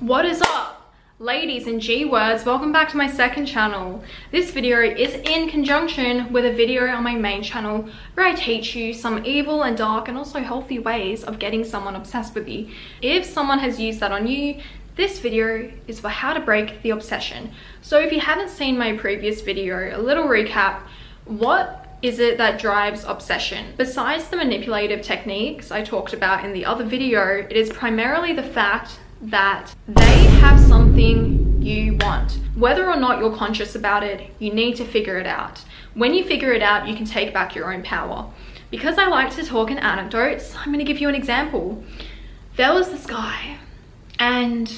What is up? Ladies and G words, welcome back to my second channel. This video is in conjunction with a video on my main channel where I teach you some evil and dark and also healthy ways of getting someone obsessed with you. If someone has used that on you, this video is for how to break the obsession. So if you haven't seen my previous video, a little recap, what is it that drives obsession? Besides the manipulative techniques I talked about in the other video, it is primarily the fact that they have something you want. Whether or not you're conscious about it, you need to figure it out. When you figure it out, you can take back your own power. Because I like to talk in anecdotes, I'm going to give you an example. There was this guy, and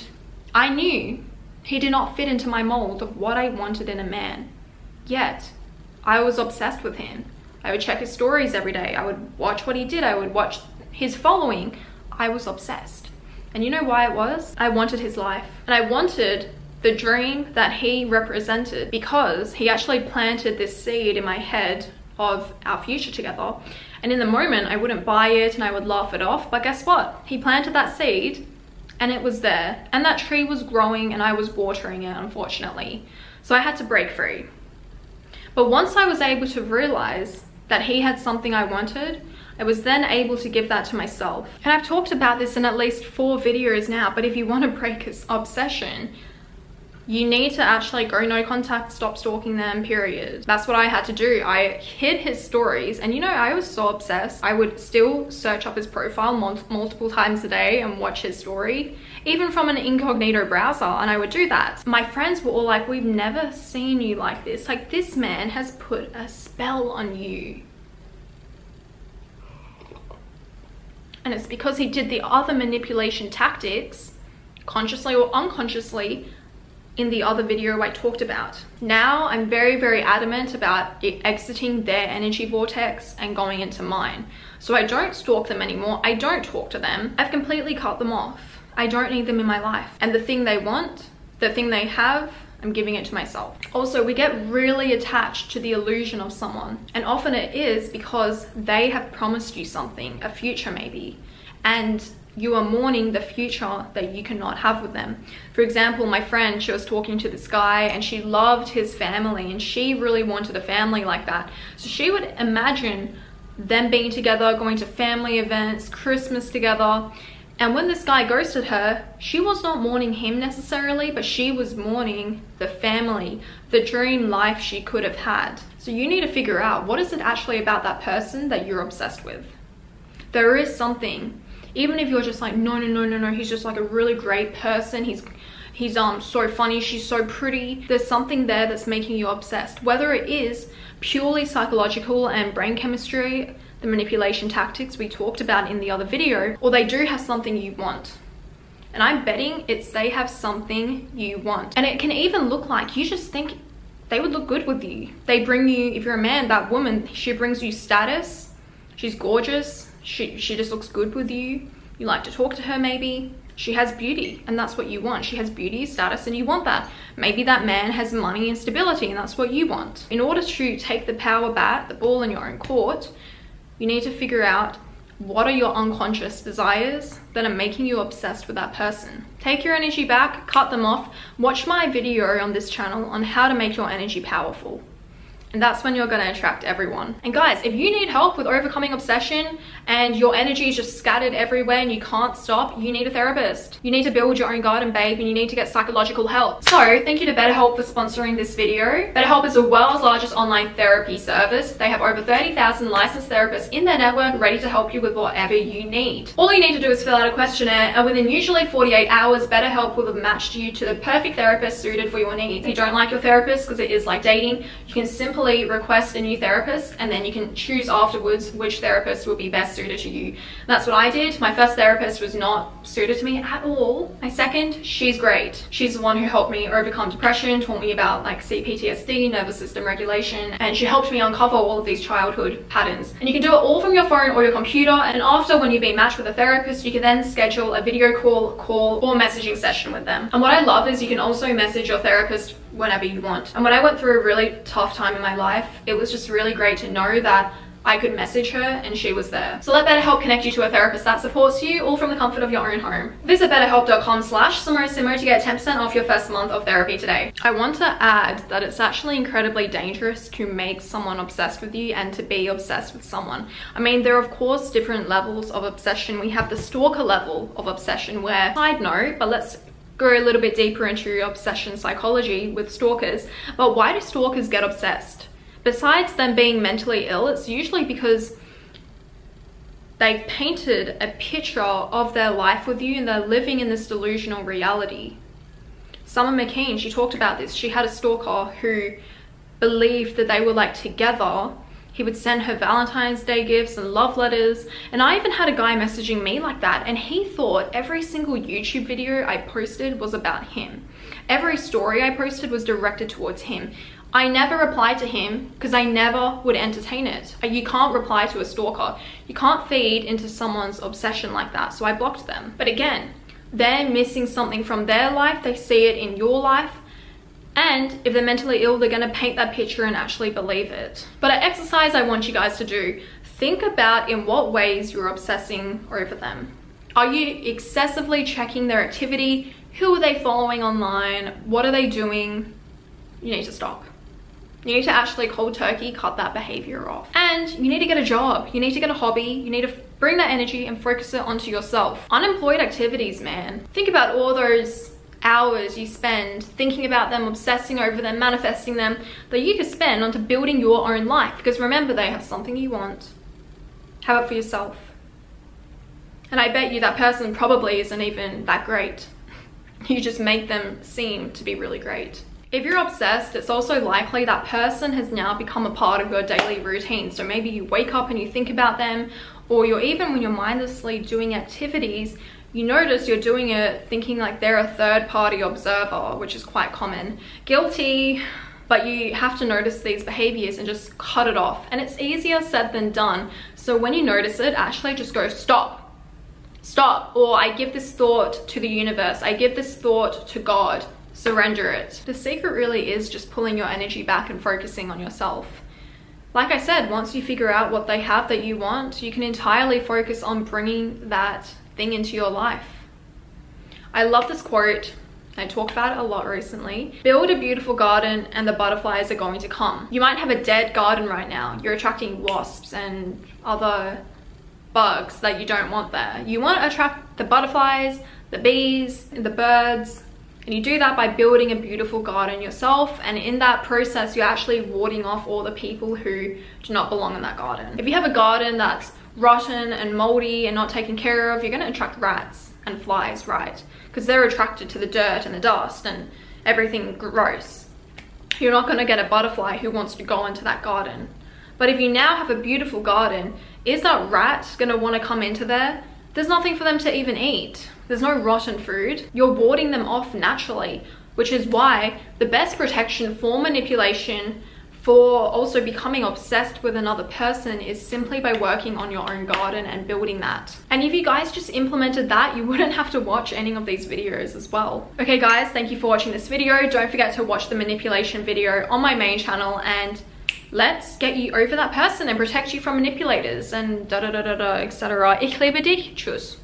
I knew he did not fit into my mold of what I wanted in a man. Yet, I was obsessed with him. I would check his stories every day. I would watch what he did. I would watch his following. I was obsessed. And you know why it was? I wanted his life. And I wanted the dream that he represented because he actually planted this seed in my head of our future together. And in the moment, I wouldn't buy it and I would laugh it off. But guess what? He planted that seed and it was there. And that tree was growing and I was watering it, unfortunately. So I had to break free. But once I was able to realize that he had something I wanted, I was then able to give that to myself. And I've talked about this in at least four videos now, but if you want to break this obsession, you need to actually go no contact, stop stalking them, period. That's what I had to do. I hid his stories and you know, I was so obsessed. I would still search up his profile mul multiple times a day and watch his story, even from an incognito browser, and I would do that. My friends were all like, we've never seen you like this. Like this man has put a spell on you. And it's because he did the other manipulation tactics, consciously or unconsciously, in the other video I talked about. Now I'm very, very adamant about exiting their energy vortex and going into mine. So I don't stalk them anymore. I don't talk to them. I've completely cut them off. I don't need them in my life. And the thing they want, the thing they have, I'm giving it to myself. Also, we get really attached to the illusion of someone. And often it is because they have promised you something, a future maybe. And you are mourning the future that you cannot have with them. For example, my friend, she was talking to this guy and she loved his family and she really wanted a family like that. So she would imagine them being together, going to family events, Christmas together, and when this guy ghosted her, she was not mourning him necessarily, but she was mourning the family, the dream life she could have had. So you need to figure out what is it actually about that person that you're obsessed with. There is something, even if you're just like, no, no, no, no, no, he's just like a really great person. He's he's um so funny, she's so pretty. There's something there that's making you obsessed. Whether it is purely psychological and brain chemistry, the manipulation tactics we talked about in the other video, or they do have something you want. And I'm betting it's they have something you want. And it can even look like you just think they would look good with you. They bring you, if you're a man, that woman, she brings you status. She's gorgeous. She, she just looks good with you. You like to talk to her maybe. She has beauty and that's what you want. She has beauty, status, and you want that. Maybe that man has money and stability and that's what you want. In order to take the power back, the ball in your own court, you need to figure out what are your unconscious desires that are making you obsessed with that person. Take your energy back, cut them off, watch my video on this channel on how to make your energy powerful and that's when you're going to attract everyone. And guys, if you need help with overcoming obsession and your energy is just scattered everywhere and you can't stop, you need a therapist. You need to build your own garden, babe, and you need to get psychological help. So thank you to BetterHelp for sponsoring this video. BetterHelp is the world's largest online therapy service. They have over 30,000 licensed therapists in their network ready to help you with whatever you need. All you need to do is fill out a questionnaire and within usually 48 hours, BetterHelp will have matched you to the perfect therapist suited for your needs. If you don't like your therapist, because it is like dating, you can simply simply request a new therapist and then you can choose afterwards which therapist will be best suited to you. That's what I did. My first therapist was not suited to me at all. My second, she's great. She's the one who helped me overcome depression, taught me about like CPTSD, nervous system regulation, and she helped me uncover all of these childhood patterns. And you can do it all from your phone or your computer. And after when you've been matched with a therapist, you can then schedule a video call, call, or messaging session with them. And what I love is you can also message your therapist whenever you want. And when I went through a really tough time in my life, it was just really great to know that I could message her and she was there. So let BetterHelp connect you to a therapist that supports you, all from the comfort of your own home. Visit betterhelp.com slash to get 10% off your first month of therapy today. I want to add that it's actually incredibly dangerous to make someone obsessed with you and to be obsessed with someone. I mean, there are of course different levels of obsession. We have the stalker level of obsession where, side note, but let's go a little bit deeper into your obsession psychology with stalkers. But why do stalkers get obsessed? besides them being mentally ill, it's usually because they've painted a picture of their life with you and they're living in this delusional reality. Summer Mckeen, she talked about this. She had a stalker who believed that they were like together. He would send her Valentine's Day gifts and love letters. And I even had a guy messaging me like that. And he thought every single YouTube video I posted was about him. Every story I posted was directed towards him. I never replied to him because I never would entertain it. Uh, you can't reply to a stalker. You can't feed into someone's obsession like that. So I blocked them. But again, they're missing something from their life. They see it in your life. And if they're mentally ill, they're to paint that picture and actually believe it. But an exercise I want you guys to do, think about in what ways you're obsessing over them. Are you excessively checking their activity? Who are they following online? What are they doing? You need to stop. You need to actually cold turkey cut that behavior off. And you need to get a job. You need to get a hobby. You need to bring that energy and focus it onto yourself. Unemployed activities, man. Think about all those hours you spend thinking about them, obsessing over them, manifesting them, that you could spend onto building your own life. Because remember, they have something you want. Have it for yourself. And I bet you that person probably isn't even that great. You just make them seem to be really great. If you're obsessed, it's also likely that person has now become a part of your daily routine. So maybe you wake up and you think about them, or you're even when you're mindlessly doing activities, you notice you're doing it thinking like they're a third party observer, which is quite common. Guilty, but you have to notice these behaviors and just cut it off. And it's easier said than done. So when you notice it, actually just go stop, stop. Or I give this thought to the universe. I give this thought to God surrender it. The secret really is just pulling your energy back and focusing on yourself. Like I said, once you figure out what they have that you want, you can entirely focus on bringing that thing into your life. I love this quote. I talked about it a lot recently. Build a beautiful garden and the butterflies are going to come. You might have a dead garden right now. You're attracting wasps and other bugs that you don't want there. You want to attract the butterflies, the bees, and the birds, and you do that by building a beautiful garden yourself. And in that process, you're actually warding off all the people who do not belong in that garden. If you have a garden that's rotten and moldy and not taken care of, you're going to attract rats and flies, right? Because they're attracted to the dirt and the dust and everything gross. You're not going to get a butterfly who wants to go into that garden. But if you now have a beautiful garden, is that rat going to want to come into there? There's nothing for them to even eat. There's no rotten food. You're warding them off naturally, which is why the best protection for manipulation for also becoming obsessed with another person is simply by working on your own garden and building that. And if you guys just implemented that, you wouldn't have to watch any of these videos as well. Okay guys, thank you for watching this video. Don't forget to watch the manipulation video on my main channel and let's get you over that person and protect you from manipulators and da da da da da etc. Ich liebe dich. Tschüss.